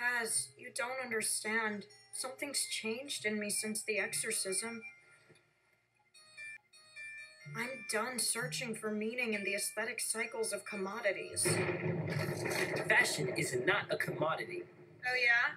Paz, you don't understand. Something's changed in me since the exorcism. I'm done searching for meaning in the aesthetic cycles of commodities. Fashion is not a commodity. Oh, yeah?